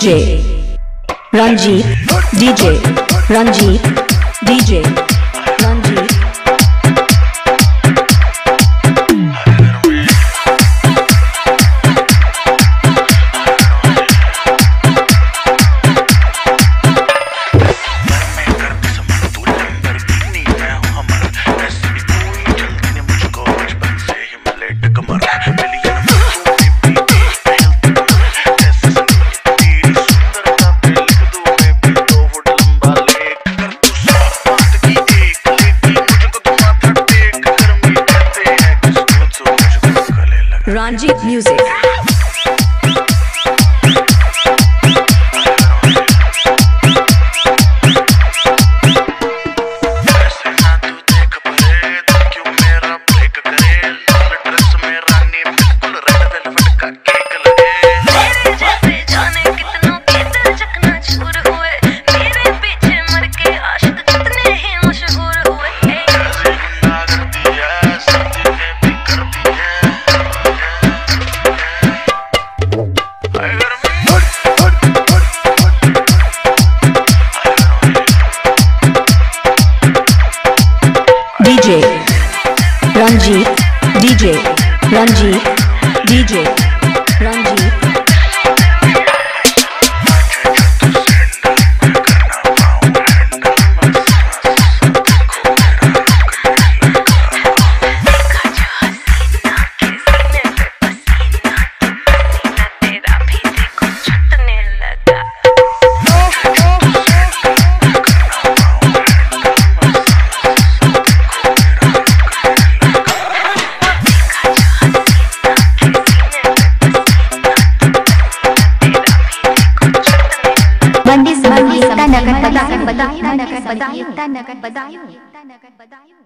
DJ. Ranjit DJ Ranjit DJ Ranjit Music DJ Ranjit DJ Ranjit DJ बंदी बंदी तनक बदायूं बदायूं तनक बदायूं तनक बदायूं तनक बदायूं